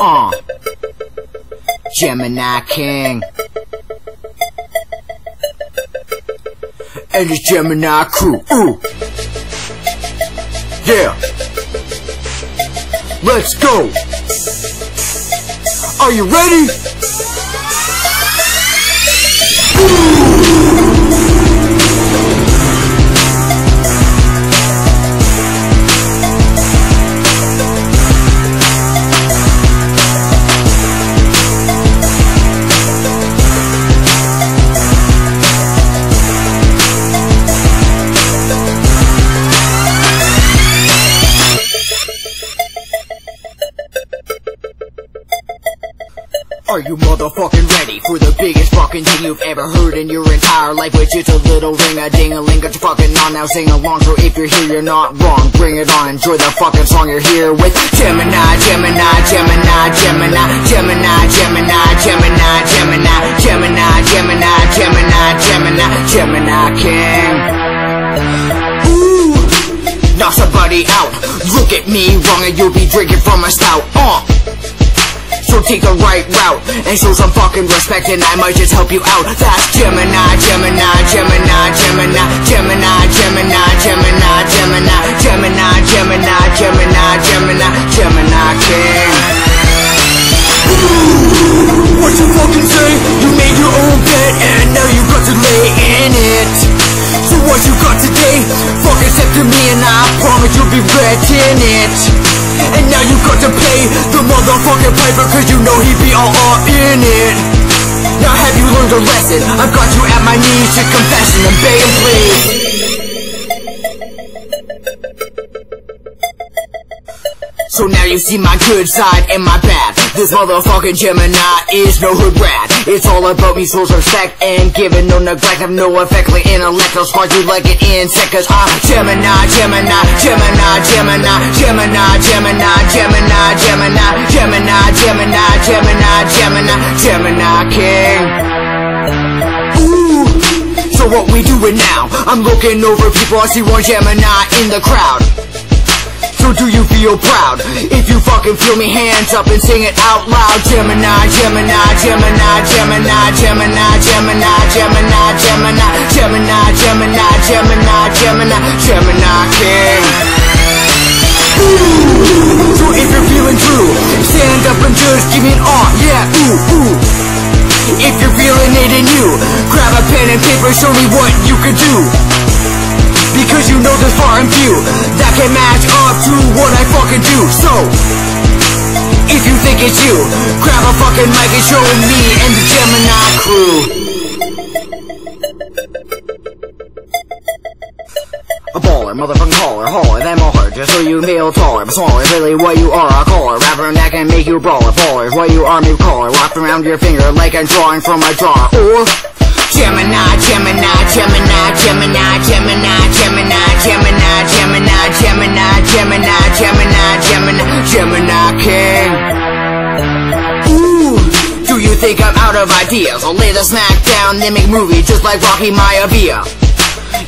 Uh. Gemini King. And the Gemini crew. Ooh. Yeah. Let's go. Are you ready? Are you motherfucking ready for the biggest fucking thing you've ever heard in your entire life? Which is a little ring a ding a ling. Got you fucking on now, sing along. So if you're here, you're not wrong. Bring it on, enjoy the fucking song you're here with. Gemini, Gemini, Gemini, Gemini, Gemini, Gemini, Gemini, Gemini, Gemini, Gemini, Gemini, Gemini, Gemini King. Ooh, knock somebody out. Look at me wrong and you'll be drinking from a stout. Uh. Take the right route and show some fucking respect and I might just help you out. That's Gemini, Gemini, Gemini, Gemini, Fuck accept to me and I promise you'll be regretting it. And now you got to pay the motherfucking piper Cause you know he be all up in it Now have you learned a lesson? I've got you at my knees to confession and beg and please so now you see my good side and my bad This motherfucking Gemini is no hood rat It's all about me souls respect and giving no neglect Have no effect like intellectual spark you like an insect Cause I'm Gemini, Gemini, Gemini, Gemini, Gemini, Gemini, Gemini, Gemini, Gemini, Gemini, Gemini, Gemini, Gemini King Ooh, so what we doing now? I'm looking over people, I see one Gemini in the crowd so do you feel proud? If you fucking feel me, hands up and sing it out loud. Gemini, Gemini, Gemini, Gemini, Gemini, Gemini, Gemini, Gemini, Gemini, Gemini, Gemini, Gemini, Gemini King. So if you're feeling true, stand up and just give me an awe, yeah, ooh, ooh. If you're feeling it in you, grab a pen and paper, show me what you could do. Because you know there's far and few That can match up to what I fucking do. So If you think it's you Grab a fucking mic and show me and the Gemini crew. A baller, motherfucking caller, them all hurt Just so you feel taller, but smaller Really what you are, a caller. Rapper that can make you brawler Ballers, what you are, me caller. Wrapped around your finger like I'm drawing from a drawer. Or Gemini, Gemini, Gemini, Gemini, Gemini, Gemini, Gemini, Gemini, Gemini, Gemini, Gemini, Gemini, Gemini King. Ooh, do you think I'm out of ideas? I'll lay the smack down, make movies just like Rocky Maivia.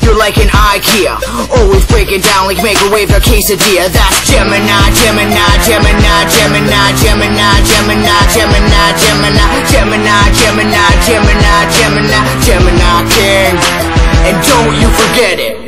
You're like an IKEA, always breaking down like microwave or quesadilla. That's Gemini, Gemini, Gemini, Gemini, Gemini, Gemini, Gemini, Gemini, Gemini, Gemini, Gemini, Gemini, Gemini King. And don't you forget it.